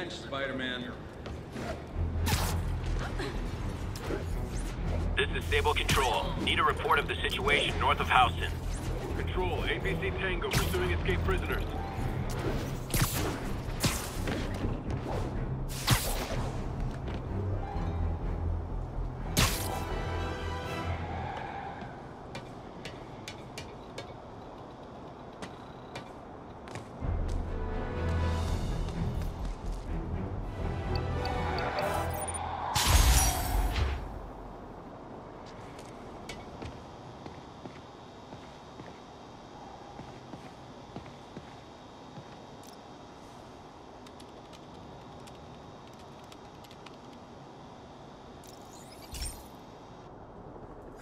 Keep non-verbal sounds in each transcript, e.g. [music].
Thanks, Spider-Man. This is Stable Control. Need a report of the situation north of Houston. Control, APC Tango pursuing escaped prisoners.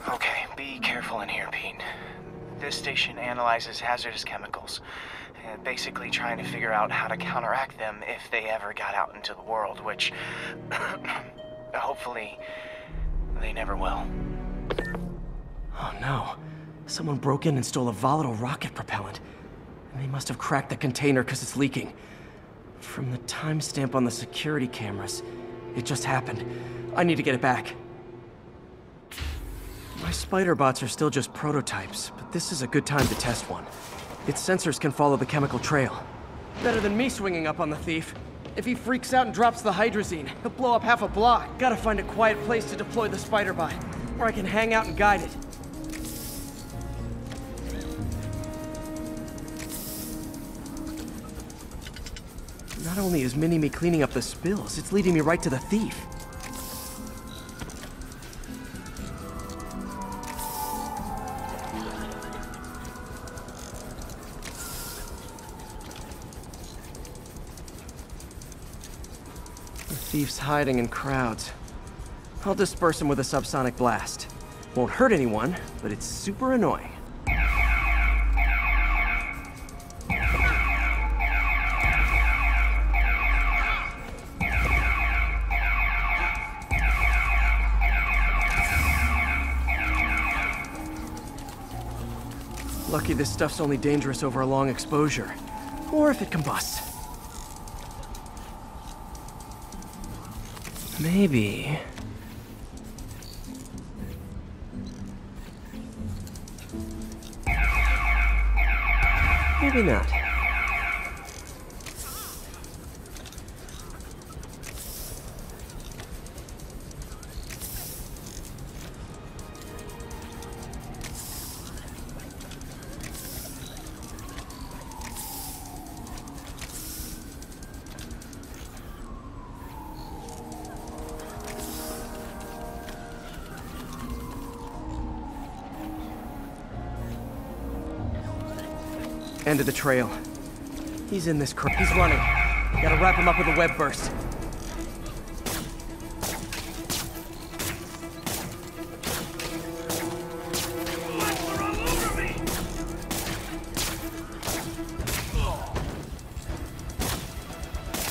Okay, be careful in here, Pete. This station analyzes hazardous chemicals, uh, basically trying to figure out how to counteract them if they ever got out into the world, which [coughs] hopefully they never will. Oh no. Someone broke in and stole a volatile rocket propellant. And they must have cracked the container because it's leaking. From the timestamp on the security cameras, it just happened. I need to get it back. My spider bots are still just prototypes, but this is a good time to test one. Its sensors can follow the chemical trail. Better than me swinging up on the thief. If he freaks out and drops the hydrazine, he'll blow up half a block. Gotta find a quiet place to deploy the spider bot, where I can hang out and guide it. Not only is Minnie me cleaning up the spills, it's leading me right to the thief. The thief's hiding in crowds. I'll disperse him with a subsonic blast. Won't hurt anyone, but it's super annoying. Lucky this stuff's only dangerous over a long exposure. Or if it combusts. Maybe... Maybe not. End of the trail. He's in this cr- He's running. Gotta wrap him up with a web burst.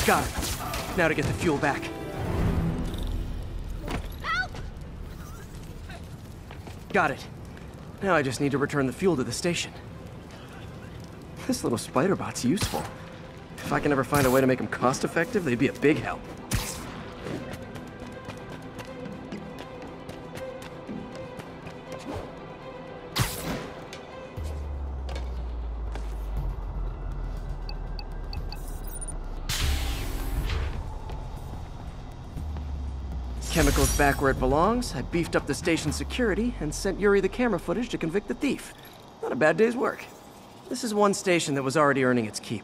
Got it. Now to get the fuel back. Got it. Now I just need to return the fuel to the station. This little spider bot's useful. If I can ever find a way to make them cost-effective, they'd be a big help. Chemicals back where it belongs, I beefed up the station security and sent Yuri the camera footage to convict the thief. Not a bad day's work. This is one station that was already earning its keep.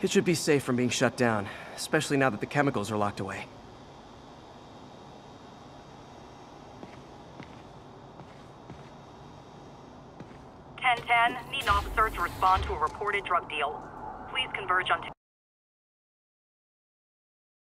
It should be safe from being shut down, especially now that the chemicals are locked away. Ten ten, need an officer to respond to a reported drug deal. Please converge on